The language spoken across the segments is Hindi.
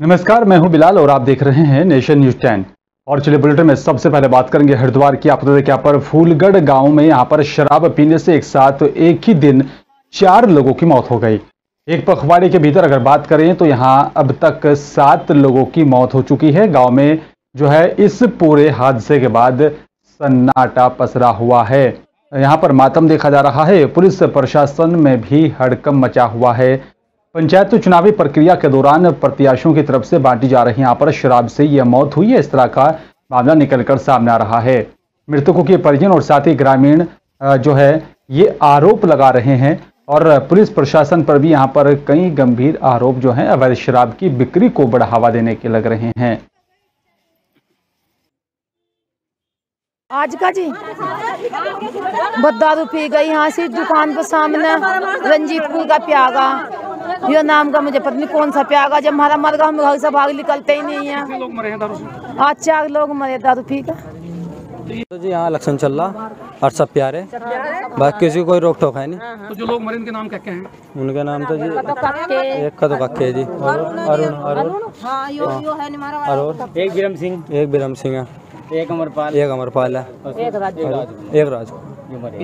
नमस्कार, मैं हूँ बिलाल और आप देख रहे हैं नेशन न्यूज़ टेन और चलिए बुलेटिन में सबसे पहले बात करेंगे हरिद्वार की। आपको देखें यहाँ पर फूलगढ़ गाँव में यहाँ पर शराब पीने से एक साथ एक ही दिन चार लोगों की मौत हो गई। एक पखवाड़े के भीतर अगर बात करें तो यहाँ अब तक सात लोगों की मौत हो चुकी है। गाँव में जो है इस पूरे हादसे के बाद सन्नाटा पसरा हुआ है। यहाँ पर मातम देखा जा रहा है। पुलिस प्रशासन में भी हड़कम मचा हुआ है। पंचायत चुनावी प्रक्रिया के दौरान प्रत्याशियों की तरफ़ से बांटी जा रही यहाँ पर शराब से यह मौत हुई है। इस तरह का मामला निकलकर सामने आ रहा है। मृतकों के परिजन और साथ ही ग्रामीण जो है, ये आरोप लगा रहे हैं और पुलिस प्रशासन पर भी यहाँ पर कई गंभीर आरोप जो हैं, अवैध शराब की बिक्री को बढ़ावा देने के लग रहे हैं। आज का जी। बहुत दारू पी गई यहाँ से दुकान पर सामने रंजीतपुर का प्यागा। यो नाम का मुझे पता नहीं कौन सा प्यागा जब हमारा मर गया हम घर से भाग निकलते ही नहीं है। हैं आज चार लोग मरे दारू पी कर तो जी यहाँ इलेक्शन चल रहा और सब प्यारे। बाकी किसी को कोई रोक टोक है नहीं। तो जो लोग मरे उनके नाम क्या क्या हैं? उनके नाम तो जी एक का तो कक्के जी अरुण अरुण अरुण। एक विरम सिंह। एक बिरम सिंह है। एक अमरपाल एक अमरपाल है। एक राजू। एक राज।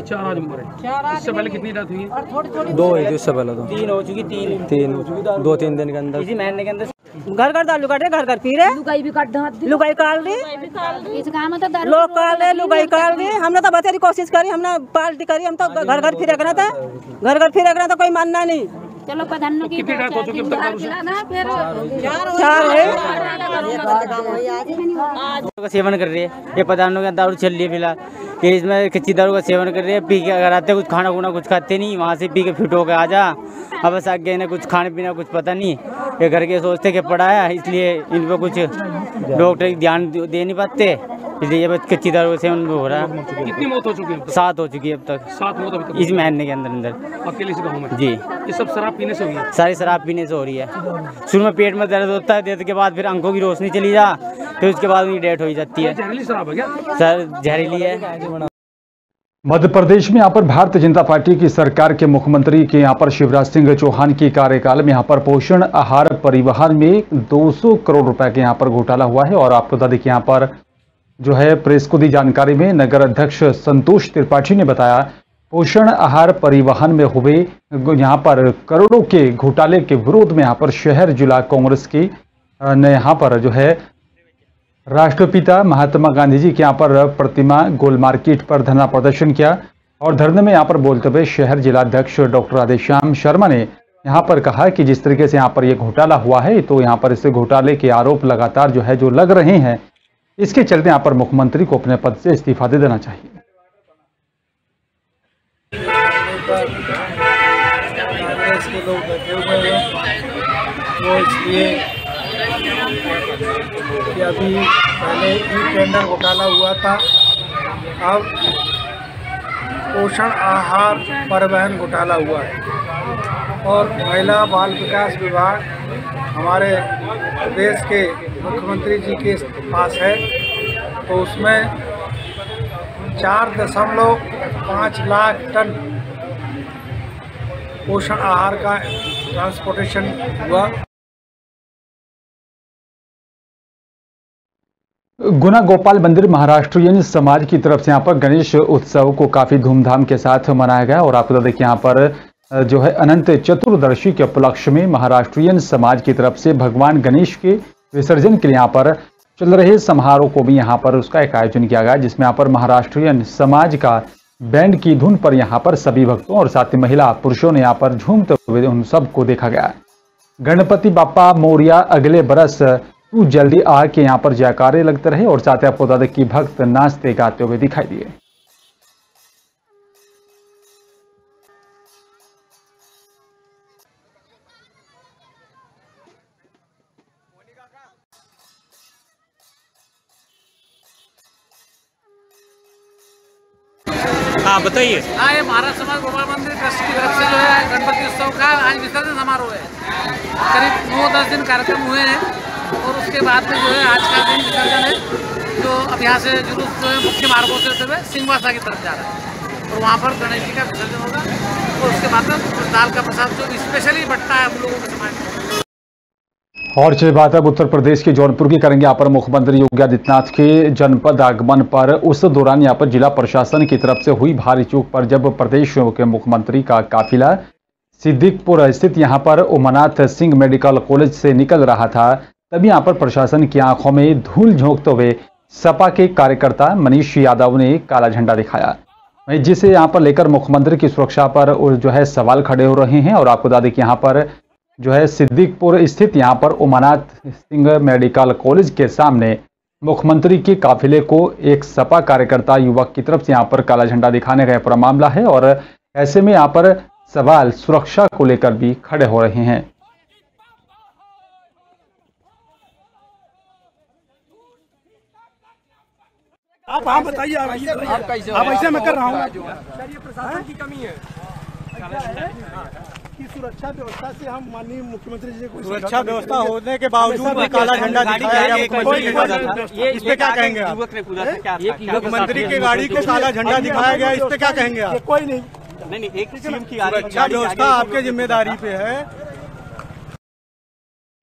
चार आज मरे इससे पहले कितनी डेथ हुई? है दो हुई थी उससे पहले तो। तीन हो चुकी तीन। तीन। दो तीन दिन के अंदर। इसी महीने के अंदर घर घर दालू काटे घर घर पी रहे लुगाई भी काट लुगाई काल इस काम तो दारू लोग काल रहे लुगाई काल दी। हमने तो बतेरी कोशिश करी हमने पार्टी करी हम तो घर घर फिर रखना था। घर घर फिर करना तो कोई मानना नहीं। चलो प्रधान की कितनी हो चुकी दारू चार है। का सेवन कर रही है। ये प्रधानों का दारू चल रही है फ़िलहाल। ये इसमें कच्ची दारू का सेवन कर रही है। पी के अगर आते कुछ खाना खुना कुछ खाते नहीं। वहाँ से पी के फिट होकर आ जा। अब बस आगे इन्हें कुछ खाने पीना कुछ पता नहीं। ये घर के सोचते कि पढ़ाया इसलिए इन पर कुछ डॉक्टर ध्यान दे नहीं पाते। इसलिए ये बस कच्ची दारू सेवन हो रहा है। कितनी मौत हो चुकी है सात हो चुकी है अब तक। सात मौत अभी तक इस महीने के अंदर अंदर। अकेले इस गाँव में जी। ये सब शराब पीने से हुई है सारी शराब पीने से हो रही है। शुरू में पेट में दर्द होता है दर्द के बाद फिर आँखों की रोशनी चली जा फिर उसके बाद उनकी डेथ हो जाती है। जहरीली शराब है क्या? सर जहरीली है। मध्य प्रदेश में यहाँ पर भारतीय जनता पार्टी की सरकार के मुख्यमंत्री के यहाँ पर शिवराज सिंह चौहान के कार्यकाल में यहाँ पर पोषण आहार परिवहन में 200 करोड़ रुपए के यहाँ पर घोटाला हुआ है और आपको बता दें कि यहाँ पर जो है, प्रेस को दी जानकारी में नगर अध्यक्ष संतोष त्रिपाठी ने बताया, पोषण आहार परिवहन में हुए यहाँ पर करोड़ों के घोटाले के विरोध में यहाँ पर शहर जिला कांग्रेस की ने यहाँ पर जो है, राष्ट्रपिता महात्मा गांधी जी के यहाँ पर प्रतिमा गोल मार्केट पर धरना प्रदर्शन किया और धरने में यहाँ पर बोलते हुए शहर जिलाध्यक्ष डॉक्टर राधेश्याम शर्मा ने यहाँ पर कहा कि जिस तरीके से यहाँ पर ये घोटाला हुआ है तो यहाँ पर इस घोटाले के आरोप लगातार जो है, जो लग रहे हैं इसके चलते यहाँ पर मुख्यमंत्री को अपने पद से इस्तीफा दे देना चाहिए। अभी पहले ई टेंडर घोटाला हुआ था, अब पोषण आहार परिवहन घोटाला हुआ है। और महिला बाल विकास विभाग हमारे देश के मुख्यमंत्री जी के पास है तो उसमें चार दशमलव पाँच लाख टन पोषण आहार का ट्रांसपोर्टेशन हुआ। गुना गोपाल मंदिर महाराष्ट्रियन समाज की तरफ़ से यहाँ पर गणेश उत्सव को काफ़ी धूमधाम के साथ मनाया गया और आपको बता दें कि यहाँ पर जो है अनंत चतुर्दशी के उपलक्ष्य में महाराष्ट्रियन समाज की तरफ़ से भगवान गणेश के विसर्जन के लिए यहाँ पर चल रहे समारोह को भी यहाँ पर उसका एक आयोजन किया गया, जिसमें यहाँ पर महाराष्ट्रियन समाज का बैंड की धुन पर यहाँ पर सभी भक्तों और साथ ही महिला पुरुषों ने यहाँ पर झूमते हुए उन सबको देखा गया। गणपति बापा मोरिया अगले बरस तू जल्दी आ के यहाँ पर जयकारे लगते रहे और साथ ही आपको दादा कि भक्त नाचते गाते हुए दिखाई दिए। हाँ बताइए। हाँ ये महाराज समाज गोपाल मंदिर ट्रस्ट की तरफ़ से जो है गणपति उत्सव का आज विसर्जन समारोह है। करीब नौ दस दिन कार्यक्रम हुए हैं और उसके बाद में जो है आज का दिन विसर्जन है। जो अब यहाँ से जुलूस जो है मुख्य मार्गों से होते हुए सिंहवासा की तरफ़ जा रहा है। और वहाँ पर गणेश जी का विसर्जन होगा और उसके बाद में दाल का प्रसाद जो स्पेशली बटता है हम लोगों के समाज में। और चलिए बात अब उत्तर प्रदेश के जौनपुर की करेंगे यहाँ पर मुख्यमंत्री योगी आदित्यनाथ के जनपद आगमन पर। उस दौरान यहाँ पर जिला प्रशासन की तरफ़ से हुई भारी चूक पर जब प्रदेश के मुख्यमंत्री का काफिला सिद्दीकपुर स्थित यहाँ पर उमानाथ सिंह मेडिकल कॉलेज से निकल रहा था, तभी यहाँ पर प्रशासन की आँखों में धूल झोंकते हुए सपा के कार्यकर्ता मनीष यादव ने काला झंडा दिखाया। जिसे यहाँ पर लेकर मुख्यमंत्री की सुरक्षा पर जो है सवाल खड़े हो रहे हैं और आपको बता दें कि यहाँ पर जो है सिद्दीकपुर स्थित यहाँ पर उमानाथ सिंह मेडिकल कॉलेज के सामने मुख्यमंत्री के काफिले को एक सपा कार्यकर्ता युवक की तरफ़ से यहाँ पर काला झंडा दिखाने का पूरा मामला है और ऐसे में यहाँ पर सवाल सुरक्षा को लेकर भी खड़े हो रहे हैं। आप हाँ बताइए आप आप कैसे आप ऐसे मैं कर रहा हूँ। प्रशासन की कमी है। की सुरक्षा व्यवस्था से हम माननीय मुख्यमंत्री जी को सुरक्षा व्यवस्था होने के बावजूद भी काला झंडा दिखाया गया मुख्यमंत्री इस पे क्या कहेंगे मुख्यमंत्री की गाड़ी को काला झंडा दिखाया गया इस पे क्या कहेंगे कोई नहीं। नहीं एक सीएम की सुरक्षा व्यवस्था आपके ज़िम्मेदारी पे है।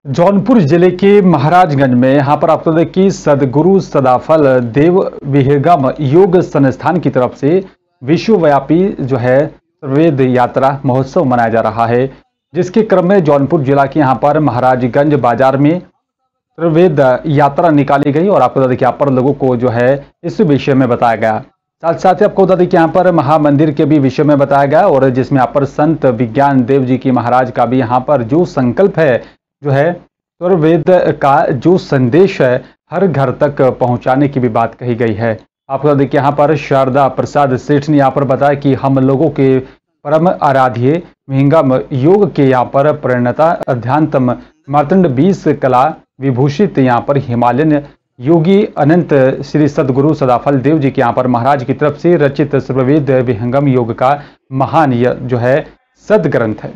जौनपुर ज़िले के महाराजगंज में यहाँ पर आपको देख कि सदगुरु सदाफल देव विहगम योग संस्थान की तरफ़ से विश्वव्यापी जो है वेद यात्रा महोत्सव मनाया जा रहा है, जिसके क्रम में जौनपुर जिला के यहाँ पर महाराजगंज बाज़ार में वेद यात्रा निकाली गई और आपको बता दें कि यहाँ पर लोगों को जो है इस विषय में बताया गया। साथ साथ ही आपको बता दें कि यहाँ पर महामंदिर के भी विषय में बताया गया और जिसमें यहाँ पर संत विज्ञान देव जी की महाराज का भी यहाँ पर जो संकल्प है, जो है स्वर वेद का जो संदेश है, हर घर तक पहुँचाने की भी बात कही गई है। आपको बता दें कि यहाँ पर शारदा प्रसाद सेठ ने यहाँ पर बताया कि हम लोगों के परम आराध्य विहंगम योग के यहाँ पर प्रणता अध्यांतम मार्तंड बीस कला विभूषित यहाँ पर हिमालयन योगी अनंत श्री सदगुरु सदाफल देव जी के यहाँ पर महाराज की तरफ़ से रचित सर्ववेद विहंगम योग का महान जो है सदग्रंथ है।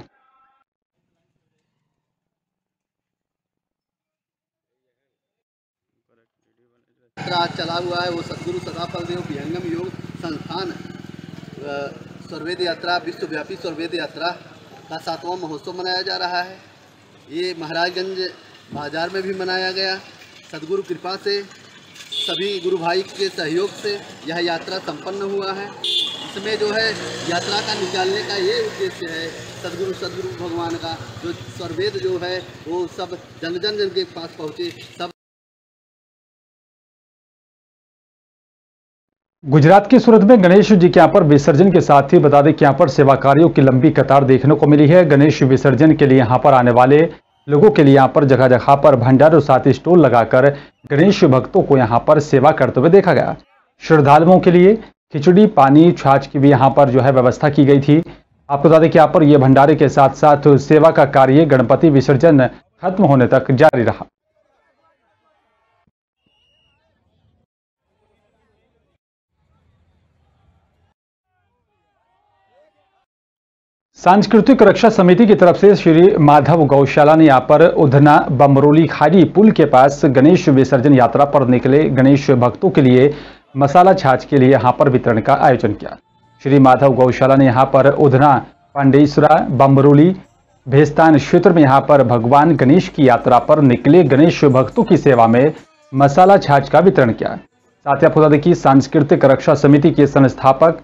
यात्रा चला हुआ है, वो सदगुरु सदाफल देव, विहंगम योग संस्थान सर्वेद यात्रा, विश्वव्यापी सर्वेद यात्रा का सातवां महोत्सव मनाया जा रहा है। ये महाराजगंज बाज़ार में भी मनाया गया। सदगुरु कृपा से, सभी गुरु भाई के सहयोग से यह यात्रा संपन्न हुआ है। इसमें जो है, यात्रा का निकालने का ये उद्देश्य है, सदगुरु सदगुरु भगवान का, जो सर्वेद जो है, वो सब जन जन जन के पास पहुँचे, सब गुजरात की सूरत में गणेश जी के यहाँ पर विसर्जन के साथ ही बता दें कि यहाँ पर सेवाकारियों की लंबी कतार देखने को मिली है। गणेश विसर्जन के लिए यहाँ पर आने वाले लोगों के लिए यहाँ पर जगह जगह पर भंडार और साथ ही स्टॉल लगाकर गणेश भक्तों को यहाँ पर सेवा करते हुए देखा गया। श्रद्धालुओं के लिए खिचड़ी, पानी, छाछ की भी यहाँ पर जो है व्यवस्था की गई थी। आपको बता दें कि यहाँ पर यह भंडारे के साथ साथ सेवा का कार्य गणपति विसर्जन खत्म होने तक जारी रहा। सांस्कृतिक रक्षा समिति की तरफ़ से श्री माधव गौशाला ने यहाँ पर उधना बमरोली खाड़ी पुल के पास गणेश विसर्जन यात्रा पर निकले गणेश भक्तों के लिए मसाला छाछ के लिए यहाँ पर वितरण का आयोजन किया। श्री माधव गौशाला ने यहाँ पर उधना, पांडेसरा, बमरोली, भेस्तान क्षेत्र में यहाँ पर भगवान गणेश की यात्रा पर निकले गणेश भक्तों की सेवा में मसाला छाछ का वितरण किया। साथ ही आपको बता दें कि सांस्कृतिक रक्षा समिति के संस्थापक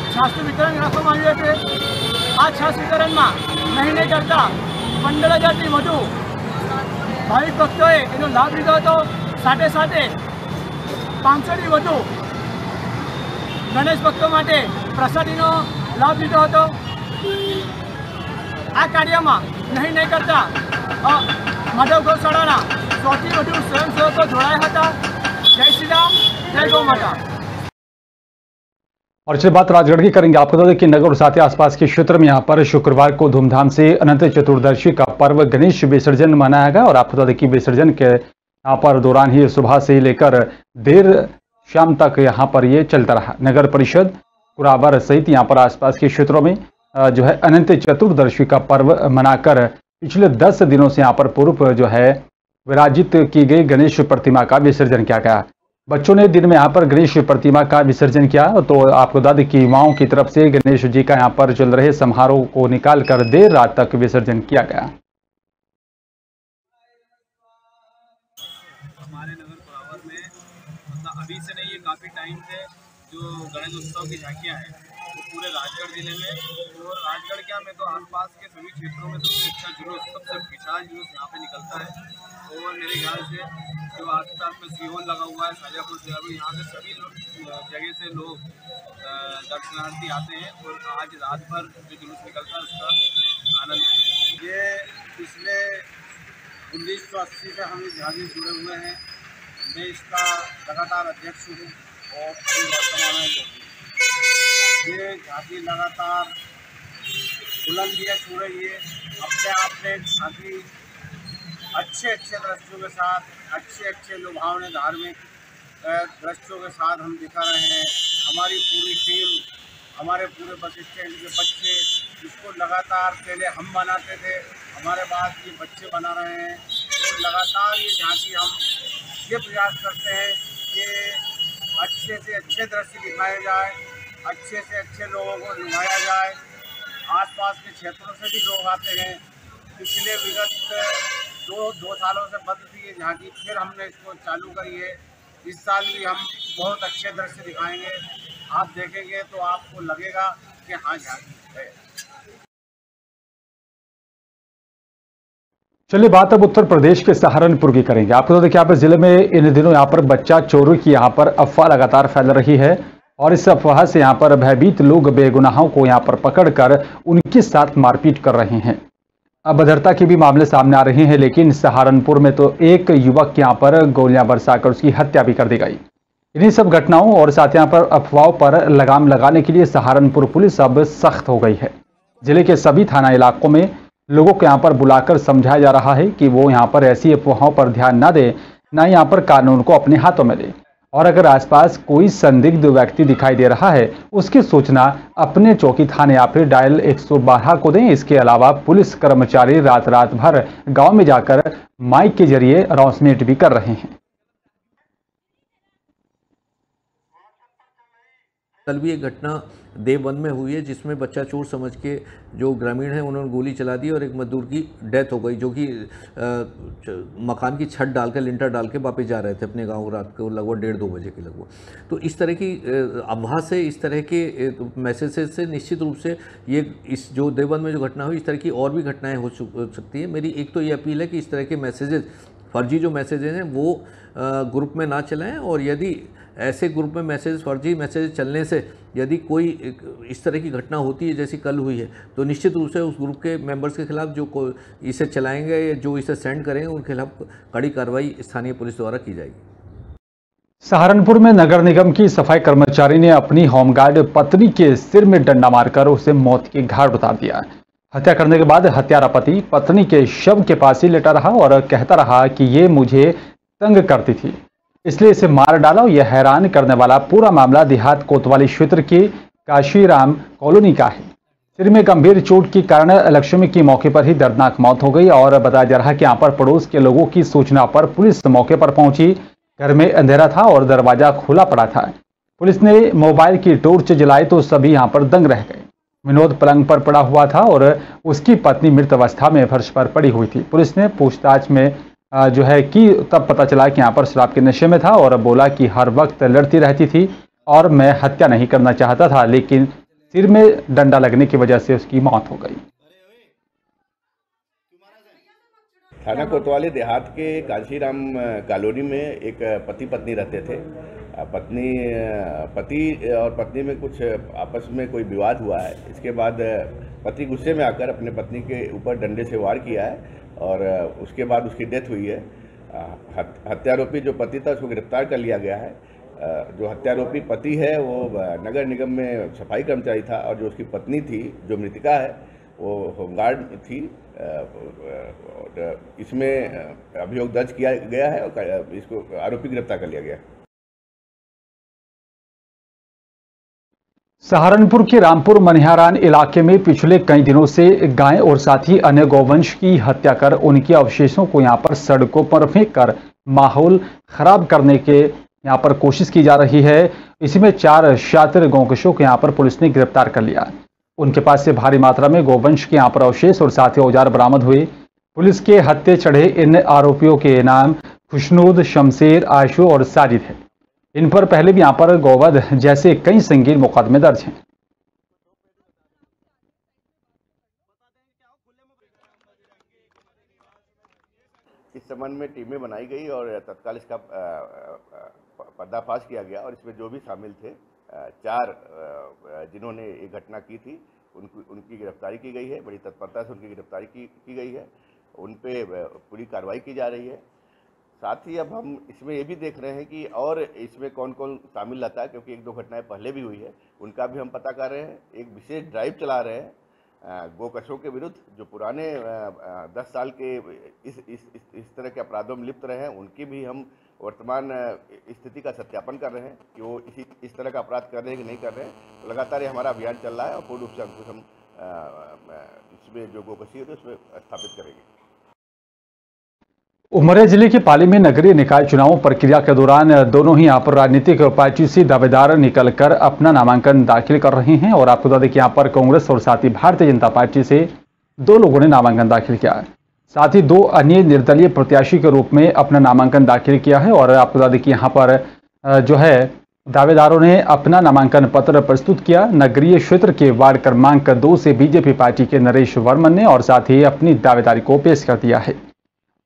છાસનું વિતરણ રાખવામાં આવ્યું છે આ છાસ વિતરણમાં નહીં કરતાં પંદર હજારથી વધુ ભાવિક ભક્તોએ એનો લાભ લીધો હતો. સાથે સાથે પાંચસોથી વધુ ગણેશ ભક્તો માટે પ્રસાદીનો લાભ લીધો હતો. આ કાર્યમાં નહીં નહીં કરતા માધવ ગૌશાળાના સૌથી વધુ સ્વયંસેવકો જોડાયા હતા. જય શ્રી રામ, જય ગૌ માતા. और चलिए बात राजगढ़ की करेंगे। आपको बता दें कि नगर और साथ ही आसपास के क्षेत्र में यहाँ पर शुक्रवार को धूमधाम से अनंत चतुर्दशी का पर्व गणेश विसर्जन मनाया गया और आपको बता दें कि विसर्जन के यहाँ पर दौरान ही सुबह से ही लेकर देर शाम तक यहाँ पर ये चलता रहा। नगर परिषद कुराबर सहित यहाँ पर आसपास के क्षेत्रों में जो है अनंत चतुर्दशी का पर्व मनाकर पिछले दस दिनों से यहाँ पर पूर्व जो है विराजित की गई गणेश प्रतिमा का विसर्जन किया गया। बच्चों ने दिन में यहाँ पर गणेश प्रतिमा का विसर्जन किया। तो आपको बता दें कि युवाओं की तरफ़ से गणेश जी का यहाँ पर चल रहे समारोह को निकाल कर देर रात तक विसर्जन किया गया। हमारे नगर में मतलब अभी से नहीं, ये काफ़ी टाइम से जो गणेश उत्सव की झांकियाँ हैं, वो पूरे राजगढ़ ज़िले में और राजगढ़ क्या, में तो आसपास के सभी क्षेत्रों में सबसे अच्छा जुलूस, सबसे विशाल जुलूस यहाँ पे निकलता है। और मेरे ख्याल से जो में सीहोन लगा हुआ है, शाजापुर से। अभी यहाँ से सभी जगह से लोग दर्शनार्थी आते हैं और आज रात भर जो जुलूस निकलता है उसका आनंद। ये पिछले उन्नीस सौ अस्सी से हम इस जुड़े हुए हैं। मैं इसका लगातार अध्यक्ष हूँ और ये झांकी लगातार बुलंदियाँ छू रही है। अपने आप में झांकी अच्छे अच्छे दृश्यों के साथ अच्छे अच्छे लुभावने धार्मिक दृश्यों के साथ हम दिखा रहे हैं। हमारी पूरी टीम हमारे पूरे बस स्टैंड के बच्चे इसको लगातार पहले हम बनाते थे, हमारे बाद ये बच्चे बना रहे हैं। और लगातार ये झांकी हम, ये प्रयास करते हैं कि अच्छे से अच्छे दृश्य दिखाए जाए, अच्छे से अच्छे लोगों को लुभाया जाए। आसपास के क्षेत्रों से भी लोग आते हैं। पिछले विगत दो दो सालों से बंद थी ये झांकी फिर हमने इसको चालू करी है। इस साल भी हम बहुत अच्छे दृश्य दिखाएँगे। आप देखेंगे तो आपको लगेगा कि हाँ झांकी है चलिए, बात अब उत्तर प्रदेश के सहारनपुर की करेंगे। आपको तो देखिए यहाँ पर ज़िले में इन दिनों यहाँ पर बच्चा चोरी की यहाँ पर अफवाह लगातार फैल रही है और इस अफवाह से यहाँ पर भयभीत लोग बेगुनाहों को यहाँ पर पकड़कर उनके साथ मारपीट कर रहे हैं। अभद्रता के भी मामले सामने आ रहे हैं, लेकिन सहारनपुर में तो एक युवक के यहाँ पर गोलियाँ बरसाकर उसकी हत्या भी कर दी गई। इन्हीं सब घटनाओं और साथ यहाँ पर अफवाहों पर लगाम लगाने के लिए सहारनपुर पुलिस अब सख्त हो गई है। ज़िले के सभी थाना इलाकों में लोगों को यहाँ पर बुलाकर समझाया जा रहा है कि वो यहाँ पर ऐसी अफवाहों पर ध्यान न दे, न यहाँ पर कानून को अपने हाथों में ले। और अगर आसपास कोई संदिग्ध व्यक्ति दिखाई दे रहा है, उसकी सूचना अपने चौकी थाने या फिर डायल 112 को दें। इसके अलावा पुलिस कर्मचारी रात रात भर गाँव में जाकर माइक के ज़रिए अनाउंसमेंट भी कर रहे हैं। कल भी एक घटना देवबंद में हुई है, जिसमें बच्चा चोर समझ के जो ग्रामीण है, उन्होंने गोली चला दी और एक मजदूर की डेथ हो गई, जो कि मकान की छत डाल के लिंटर डाल के वापस जा रहे थे अपने गाँव रात को, लगभग डेढ़ दो बजे के लगभग। तो इस तरह की अफवाह से, इस तरह के मैसेज से निश्चित रूप से ये इस, जो देवबंद में जो घटना हुई, इस तरह की और भी घटनाएँ हो सकती है। मेरी एक तो ये अपील है कि इस तरह के मैसेजेस, फर्जी जो मैसेजेज हैं, वो ग्रुप में ना चलाएँ और यदि ऐसे ग्रुप में मैसेज फर्जी मैसेज चलने से यदि कोई इस तरह की घटना होती है, जैसी कल हुई है तो निश्चित रूप से उस ग्रुप के मेंबर्स के खिलाफ जो इसे चलाएँगे या जो इसे सेंड करेंगे, उनके खिलाफ कड़ी कार्रवाई स्थानीय पुलिस द्वारा की जाएगी। सहारनपुर में नगर निगम की सफ़ाई कर्मचारी ने अपनी होमगार्ड पत्नी के सिर में डंडा मारकर उसे मौत के घाट उतार दिया। हत्या करने के बाद हत्यारा पति पत्नी के शव के पास ही लेटा रहा और कहता रहा कि ये मुझे तंग करती थी। इसलिए इसे मार डाला यह हैरान करने वाला पूरा मामला देहात कोतवाली क्षेत्र के काशीराम कॉलोनी का है। सिर में गंभीर चोट के कारण लक्ष्मी की मौके पर ही दर्दनाक मौत हो गई और बताया जा रहा है कि यहाँ पर पड़ोस के लोगों की सूचना पर पुलिस मौके पर पहुँची। घर में अंधेरा था और दरवाज़ा खुला पड़ा था। पुलिस ने मोबाइल की टोर्च जलाई तो सभी यहाँ पर दंग रह गए। विनोद पलंग पर पड़ा हुआ था और उसकी पत्नी मृत अवस्था में फर्श पर पड़ी हुई थी। पुलिस ने पूछताछ में जो है कि तब पता चला कि यहाँ पर शराब के नशे में था और बोला कि हर वक्त लड़ती रहती थी और मैं हत्या नहीं करना चाहता था, लेकिन सिर में डंडा लगने की वजह से उसकी मौत हो गई। थाना कोतवाली देहात के काशीराम कॉलोनी में एक पति पत्नी रहते थे। पत्नी, पति और पत्नी में कुछ आपस में कोई विवाद हुआ है। इसके बाद पति गुस्से में आकर अपने पत्नी के ऊपर डंडे से वार किया है। और उसके बाद उसकी डेथ हुई है। हत्यारोपी जो पति था उसको गिरफ़्तार कर लिया गया है। जो हत्यारोपी पति है वो नगर निगम में सफ़ाई कर्मचारी था और जो उसकी पत्नी थी, जो मृतिका है, वो होमगार्ड थी। इसमें अभियोग दर्ज किया गया है और इसको आरोपी गिरफ़्तार कर लिया गया है। सहारनपुर के रामपुर मनिहारान इलाके में पिछले कई दिनों से गाय और साथ ही अन्य गौवंश की हत्या कर उनके अवशेषों को यहाँ पर सड़कों पर फेंक कर माहौल खराब करने के यहाँ पर कोशिश की जा रही है। इसी में चार शातिर गौकशों को यहाँ पर पुलिस ने गिरफ़्तार कर लिया। उनके पास से भारी मात्रा में गौवंश के यहाँ पर अवशेष और साथ ही औज़ार बरामद हुए। पुलिस के हत्या चढ़े इन आरोपियों के नाम खुशनूद, शमशेर आशु और साजिद है। इन पर पहले भी यहाँ पर गौवध जैसे कई संगीन मुकदमे दर्ज हैं। इस संबंध में टीमें बनाई गई और तत्काल इसका पर्दाफाश किया गया और इसमें जो भी शामिल थे चार जिन्होंने ये घटना की थी, उनकी उनकी गिरफ्तारी की गई है, बड़ी तत्परता से उनकी गिरफ्तारी की की गई है। उन पे पूरी कार्रवाई की जा रही है। साथ ही अब हम इसमें ये भी देख रहे हैं कि और इसमें कौन कौन शामिल रहता है क्योंकि एक दो घटनाएँ पहले भी हुई है उनका भी हम पता कर रहे हैं। एक विशेष ड्राइव चला रहे हैं गोकशों के विरुद्ध जो पुराने दस साल के इस इस इस, तरह के अपराधों में लिप्त रहे हैं उनकी भी हम वर्तमान स्थिति का सत्यापन कर रहे हैं कि वो इसी इस तरह का अपराध कर रहे हैं कि नहीं कर रहे हैं। तो लगातार ये हमारा अभियान चल रहा है और पूर्ण रूप से हम इसमें जो गोकशी है उसमें स्थापित करेंगे। उमरिया ज़िले के पाली में नगरीय निकाय चुनाव प्रक्रिया के दौरान दोनों ही यहाँ पर राजनीतिक पार्टी से दावेदार निकलकर अपना नामांकन दाखिल कर रहे हैं और आपको बता दें कि यहाँ पर कांग्रेस और साथ ही भारतीय जनता पार्टी से दो लोगों ने नामांकन दाखिल किया है। साथ ही दो अन्य निर्दलीय प्रत्याशी के रूप में अपना नामांकन दाखिल किया है और आपको बता दें कि यहाँ पर जो है, दावेदारों ने अपना नामांकन पत्र प्रस्तुत किया। नगरीय क्षेत्र के वार्ड क्रमांक दो से बीजेपी पार्टी के नरेश वर्मन ने और साथ ही अपनी दावेदारी को पेश कर दिया है।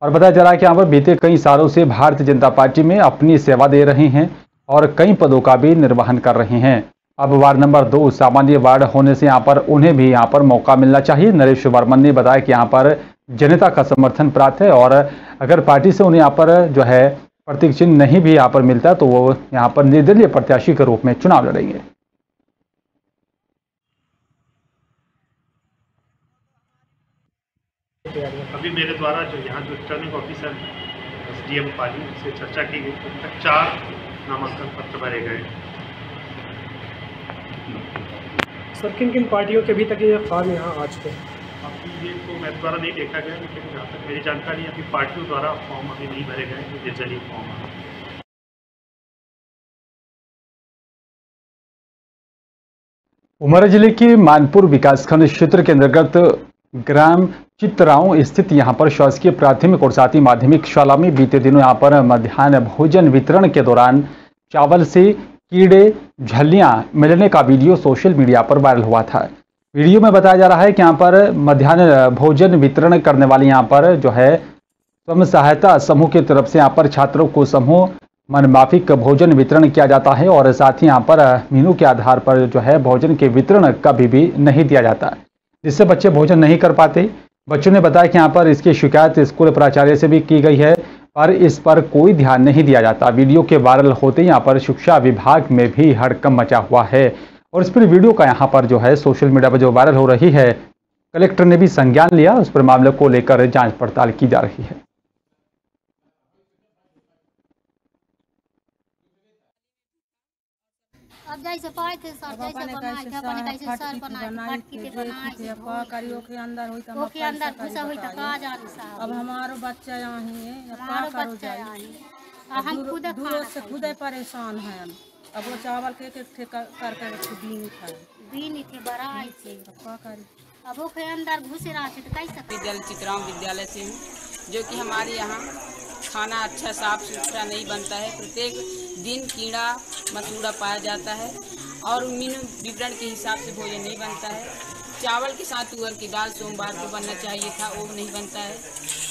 और बताया जा रहा है कि यहाँ पर बीते कई सालों से भारतीय जनता पार्टी में अपनी सेवा दे रहे हैं और कई पदों का भी निर्वहन कर रहे हैं। अब वार्ड नंबर दो सामान्य वार्ड होने से यहाँ पर उन्हें भी यहाँ पर मौका मिलना चाहिए। नरेश वर्मन ने बताया कि यहाँ पर जनता का समर्थन प्राप्त है और अगर पार्टी से उन्हें यहाँ पर जो है प्रतीक चिन्ह नहीं भी यहाँ पर मिलता तो वो यहाँ पर निर्दलीय प्रत्याशी के रूप में चुनाव लड़ेंगे। अभी मेरे द्वारा जो यहाँ जो returning officer S D M Pali से चर्चा की गई। अभी तक चार नामांकन पत्र भरे गए सर किन किन पार्टियों के अभी तक ये फॉर्म यहाँ आ चुके हैं? अभी ये तो मेरे द्वारा नहीं देखा गया लेकिन जहाँ तक मेरी जानकारी अभी पार्टियों द्वारा फॉर्म अभी नहीं भरे गए जो निर्जली फॉर्म आ उमरा ज़िले के मानपुर विकासखंड क्षेत्र के अंतर्गत ग्राम चित्राओं स्थित यहाँ पर शासकीय प्राथमिक और साथ ही माध्यमिक शाला में बीते दिनों यहाँ पर मध्यान्ह भोजन वितरण के दौरान चावल से कीड़े, झल्लियाँ मिलने का वीडियो सोशल मीडिया पर वायरल हुआ था। वीडियो में बताया जा रहा है कि यहाँ पर मध्यान्ह भोजन वितरण करने वाले यहाँ पर जो है स्वयं सहायता समूह की तरफ़ से यहाँ पर छात्रों को समूह मनमाफिक भोजन वितरण किया जाता है और साथ ही यहाँ पर मीनू के आधार पर जो है भोजन के वितरण कभी भी नहीं दिया जाता। है जिससे बच्चे भोजन नहीं कर पाते। बच्चों ने बताया कि यहाँ पर इसकी शिकायत स्कूल प्राचार्य से भी की गई है, पर इस पर कोई ध्यान नहीं दिया जाता। वीडियो के वायरल होते यहाँ पर शिक्षा विभाग में भी हड़कम मचा हुआ है। और इस पर वीडियो का यहाँ पर जो है सोशल मीडिया पर जो वायरल हो रही है, कलेक्टर ने भी संज्ञान लिया। उस पर मामले को लेकर जाँच पड़ताल की जा रही है। थे सर बनाए थे अपने कैसे सर बनाए फटकी के बनाए। थे का करियो के अंदर होई त ओके अंदर घुसा होई त का जाने साहब? अब हमारो बच्चा यहाँ है अब हमारो करो बच्चा जाए यहाँ हम दूर- खुद खाना से खुद परेशान है अब वो चावल के के ठेका करके खुद ही नहीं खाए। बीन थी बड़ाई थी। का करी अब ओके अंदर घुसे रहा थे तो कैसे विद्यालय चित्राम विद्यालय से हूँ जो कि हमारे यहाँ खाना अच्छा साफ़ सुथरा नहीं बनता है। प्रत्येक दिन कीड़ा मसूड़ा पाया जाता है और मीनू विवरण के हिसाब से भोजन नहीं बनता है। चावल के साथ तुअर की दाल सोमवार को बनना चाहिए था, वो नहीं बनता है।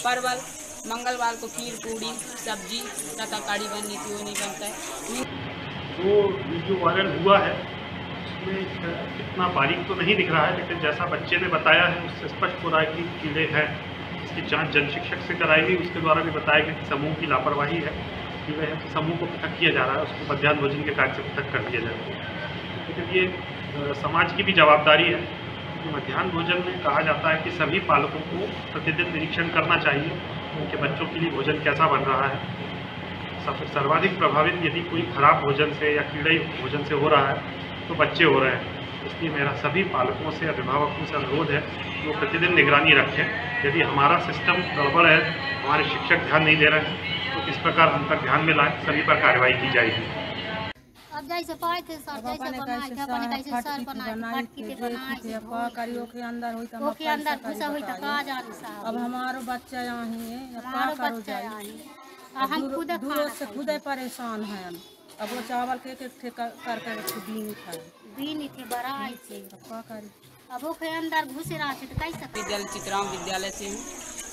परवल, मंगलवार को खीर, पूड़ी, सब्ज़ी, तथा काड़ी बननी थी वो नहीं बनता है। जो वीडियो वायरल हुआ है उसमें इतना बारीक तो नहीं दिख रहा है, लेकिन जैसा बच्चे ने बताया है, उससे स्पष्ट हो रहा है कि कीड़े हैं। इसकी जाँच जन शिक्षक से कराई गई। उसके द्वारा भी बताया गया कि समूह की लापरवाही है, कि हैं तो समूह को पृथक किया जा रहा है, उसको मध्यान्ह भोजन के कार्य से पृथक कर दिया जाए लेकिन ये समाज की भी जवाबदारी है कि मध्याह्न भोजन में कहा जाता है कि सभी पालकों को प्रतिदिन निरीक्षण करना चाहिए उनके बच्चों के लिए भोजन कैसा बन रहा है। सब, सर्वाधिक प्रभावित यदि कोई खराब भोजन से या कीड़े भोजन से हो रहा है तो बच्चे हो रहे हैं। इसलिए मेरा सभी पालकों से, अभिभावकों से अनुरोध है वो प्रतिदिन निगरानी रखें यदि हमारा सिस्टम गड़बड़ है हमारे शिक्षक ध्यान नहीं दे रहे हैं तो किस प्रकार हम तक ध्यान में लाएँ सभी पर कार्रवाई की जाएगी। अब जैसे पाए थे सर जैसे बनाए थे अपने कैसे सर बनाए थे फटकी के बनाए थे का करियो के अंदर होई त ओके अंदर घुसा हुई तो कहा जाने साहब? अब हमारो बच्चा यहाँ है का करो जाई है। हम खुद दूर से खुद परेशान है अब वो चावल के के ठेका कर कर दी नहीं खाए। बीन थे बड़ाई थे। का करी? अब ओके अंदर घुसे रहा थे तो कैसे विद्यालय चित्राओं विद्यालय से हूँ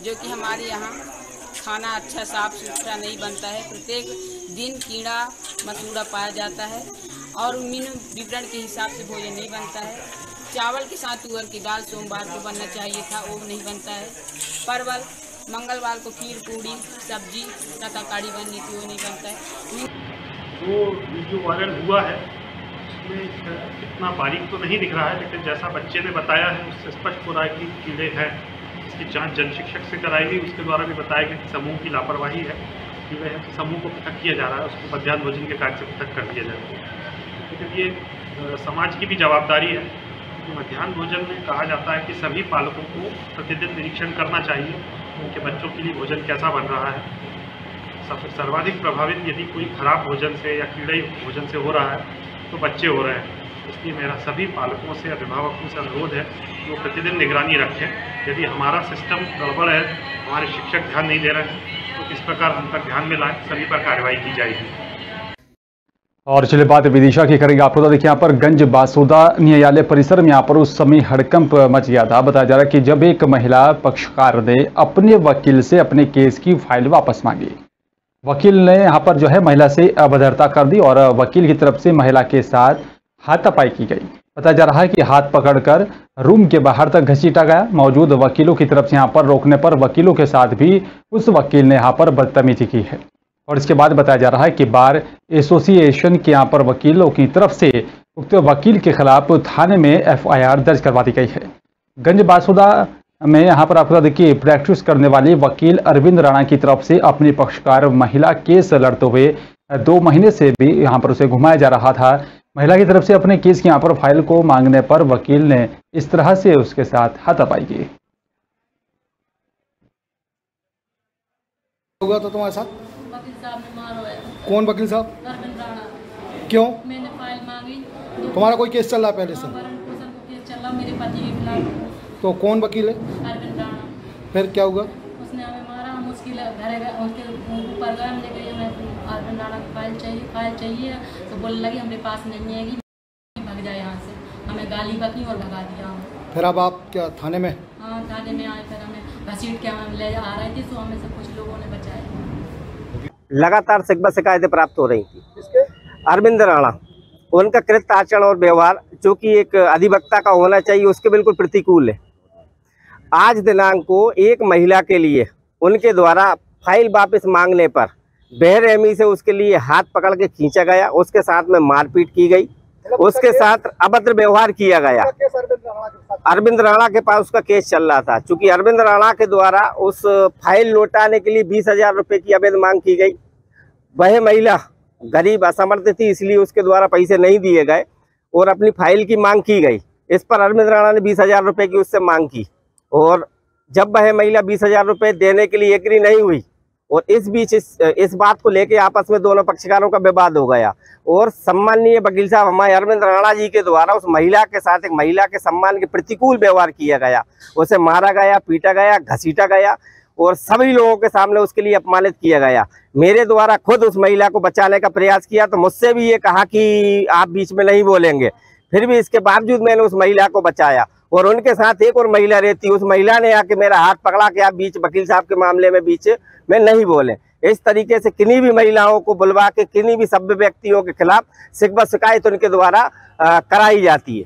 जो कि हमारे यहाँ खाना अच्छा साफ़ सुथरा नहीं बनता है। प्रत्येक दिन कीड़ा मसूड़ा पाया जाता है और मीनू विवरण के हिसाब से भोजन नहीं बनता है। चावल के साथ तुअर की दाल सोमवार को बनना चाहिए था वो नहीं बनता है। परवल मंगलवार को खीर पूड़ी सब्ज़ी तथा कड़ी बननी थी वो नहीं बनता है। जो वायरल हुआ है उसमें इतना बारीक तो नहीं दिख रहा है, लेकिन जैसा बच्चे ने बताया है, उससे स्पष्ट हो रहा है कि कीड़े हैं। इसकी जाँच जन शिक्षक से कराई गई, उसके द्वारा भी बताया गया कि समूह की लापरवाही है कीड़े हैं तो समूह को पृथक किया जा रहा है, उसको मध्यान्ह भोजन के कार्य से पृथक कर दिया जा रहा है। लेकिन ये समाज की भी जवाबदारी है कि मध्याह्न भोजन में कहा जाता है कि सभी पालकों को प्रतिदिन निरीक्षण करना चाहिए, उनके बच्चों के लिए भोजन कैसा बन रहा है। सर्वाधिक प्रभावित यदि कोई खराब भोजन से या कीड़े भोजन से हो रहा है तो बच्चे हो रहे हैं। इसलिए मेरा सभी पालकों से, अभिभावकों से अनुरोध है कि वो प्रतिदिन निगरानी रखें। यदि हमारा सिस्टम गड़बड़ है, हमारे शिक्षक ध्यान नहीं दे रहे हैं तो किस प्रकार हम तक ध्यान में लाएँ, सभी पर कार्रवाई की जाएगी। और चलिए बात विदिशा की, करेंगे आपको देखिए, यहाँ पर गंज बासुदा न्यायालय परिसर में यहाँ पर उस समय हड़कंप मच गया था। बताया जा रहा है कि जब एक महिला पक्षकार ने अपने वकील से अपने केस की फ़ाइल वापस मांगी। वकील ने यहाँ पर जो है महिला से अभद्रता कर दी और वकील की तरफ़ से महिला के साथ हाथापाई की गई। बताया जा रहा है कि हाथ पकड़कर रूम के बाहर तक घसीटा गया। मौजूद वकीलों की तरफ़ से यहाँ पर रोकने पर वकीलों के साथ भी उस वकील ने यहाँ पर बदतमीजी की है। और इसके बाद बताया जा रहा है कि बार एसोसिएशन के यहाँ पर वकीलों की तरफ़ से उक्त वकील के खिलाफ थाने में एफआईआर दर्ज करवा दी गई है। गंज बासुदा में यहाँ पर आपको देखिए प्रैक्टिस करने वाली वकील अरविंद राणा की तरफ़ से अपनी पक्षकार महिला केस लड़ते हुए दो महीने से भी यहाँ पर उसे घुमाया जा रहा था। महिला की तरफ़ से अपने केस की यहाँ पर फ़ाइल को मांगने पर वकील ने इस तरह से उसके साथ हाथापाई की। हुआ तो तुम्हारे साथ? वकील साहब ने मारो है कौन वकील साहब? अरविंद राणा। क्यों? मैंने फ़ाइल मांगी। तुम्हारा कोई केस चल रहा है पहले से? केस चल रहा मेरे पति के खिलाफ। तो कौन वकील है? फिर क्या हुआ? उसने हमें मारा हम उसके घर गए उसके ऊपर गए हमने कही हमें अरविंद राणा की फ़ाइल चाहिए फ़ाइल चाहिए। तो बोलने लगी हमारे पास नहीं है भग जाए यहाँ से। हमें गाली बकी और भगा दिया फिर अब आप क्या थाने में? हाँ थाने में आए फिर हमें घसीट के हम ले आ रहे थे तो हमें से कुछ लोगों ने बचाया। लगातार शिकवा शिकायतें प्राप्त हो रही थी। अरविंद राणा। उनका कृत आचरण और व्यवहार जो कि एक अधिवक्ता का होना चाहिए उसके बिल्कुल प्रतिकूल है। आज दिनांक को एक महिला के लिए उनके द्वारा फ़ाइल वापस मांगने पर बेरहमी से उसके लिए हाथ पकड़ के खींचा गया उसके साथ में मारपीट की गई उसके साथ अभद्र व्यवहार किया गया। अरविंद राणा के पास उसका केस चल रहा था क्योंकि अरविंद राणा के द्वारा उस फ़ाइल लौटाने के लिए बीस हज़ार रुपये की अवैध मांग की गई। वह महिला गरीब असमर्थ थी इसलिए उसके द्वारा पैसे नहीं दिए गए और अपनी फ़ाइल की मांग की गई। इस पर अरविंद राणा ने बीस हज़ार रुपये की उससे मांग की। और जब वह महिला बीस हज़ार रुपये देने के लिए एग्री नहीं हुई, और इस बीच इस इस बात को लेके आपस में दोनों पक्षकारों का विवाद हो गया। और सम्माननीय वकील साहब हमारे अरविंद राणा जी के द्वारा उस महिला के साथ एक महिला के सम्मान के प्रतिकूल व्यवहार किया गया। उसे मारा गया, पीटा गया, घसीटा गया, और सभी लोगों के सामने उसके लिए अपमानित किया गया। मेरे द्वारा खुद उस महिला को बचाने का प्रयास किया तो मुझसे भी ये कहा कि आप बीच में नहीं बोलेंगे। फिर भी इसके बावजूद मैंने उस महिला को बचाया। और उनके साथ एक और महिला रहती, उस महिला ने आके मेरा हाथ पकड़ा के आप बीच वकील साहब के मामले में बीच में नहीं बोले। इस तरीके से किन्हीं भी महिलाओं को बुलवा के, किन्हीं भी सभ्य व्यक्तियों के खिलाफ शिकवा शिकायत उनके द्वारा कराई जाती है।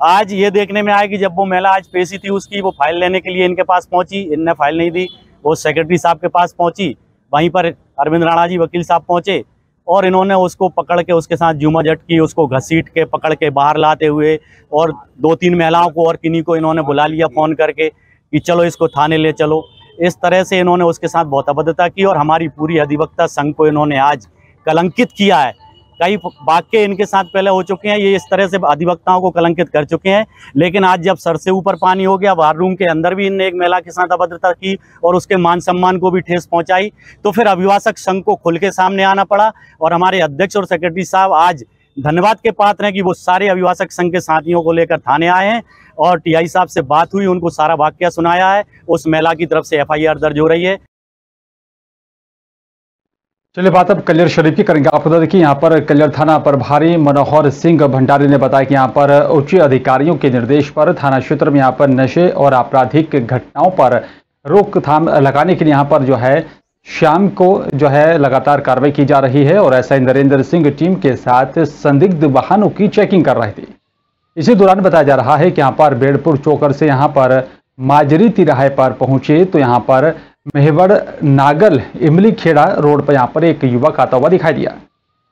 आज ये देखने में आया कि जब वो महिला आज पेशी थी, उसकी वो फ़ाइल लेने के लिए इनके पास पहुँची, इनने फ़ाइल नहीं दी। वो सेक्रेटरी साहब के पास पहुँची, वहीं पर अरविंद राणा जी वकील साहब पहुँचे और इन्होंने उसको पकड़ के, उसके साथ जुमा जट की, उसको घसीट के, पकड़ के बाहर लाते हुए और दो तीन महिलाओं को और किन्हीं को इन्होंने बुला लिया फ़ोन करके कि चलो इसको थाने ले चलो। इस तरह से इन्होंने उसके साथ बहुत अभद्रता की और हमारी पूरी अधिवक्ता संघ को इन्होंने आज कलंकित किया है। कई वाक्य इनके साथ पहले हो चुके हैं, ये इस तरह से अधिवक्ताओं को कलंकित कर चुके हैं। लेकिन आज जब सर से ऊपर पानी हो गया, वार रूम के अंदर भी इनने एक महिला के साथ अभद्रता की और उसके मान सम्मान को भी ठेस पहुंचाई तो फिर अभिभाषक संघ को खुल के सामने आना पड़ा और हमारे अध्यक्ष और सेक्रेटरी साहब आज धन्यवाद के पात्र हैं कि वो सारे अभिभाषक संघ के साथियों को लेकर थाने आए हैं और टीआई साहब से बात हुई, उनको सारा वाक्य सुनाया है। उस महिला की तरफ़ से एफआईआर दर्ज हो रही है। चलिए, बात अब कल्याण शरीफ की करेंगे। आपको बता दें कि यहाँ पर कल्याण थाना प्रभारी मनोहर सिंह भंडारी ने बताया कि यहाँ पर उच्च अधिकारियों के निर्देश पर थाना क्षेत्र में यहाँ पर नशे और आपराधिक घटनाओं पर रोकथाम लगाने के लिए यहाँ पर जो है, शाम को जो है लगातार कार्रवाई की जा रही है और ऐसा नरेंद्र सिंह टीम के साथ संदिग्ध वाहनों की चेकिंग कर रहे थे। इसी दौरान बताया जा रहा है कि यहाँ पर बेड़पुर चौकर से यहाँ पर माजरी तिराहे पर पहुँचे तो यहाँ पर मेहवड़, नागल, इमली खेड़ा रोड पर यहाँ पर एक युवक आता हुआ दिखाई दिया।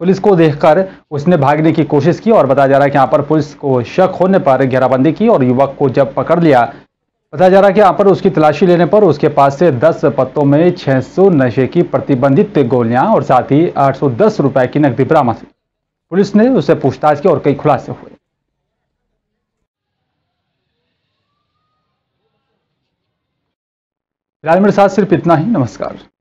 पुलिस को देखकर उसने भागने की कोशिश की और बताया जा रहा है कि यहाँ पर पुलिस को शक होने पर घेराबंदी की और युवक को जब पकड़ लिया, बताया जा रहा है कि यहाँ पर उसकी तलाशी लेने पर उसके पास से 10 पत्तों में 600 नशे की प्रतिबंधित गोलियाँ और साथ ही 810 रुपए की नकदी बरामद हुई। पुलिस ने उससे पूछताछ की और कई खुलासे हुए। फ़िलहाल मेरे साथ सिर्फ़ इतना ही नमस्कार।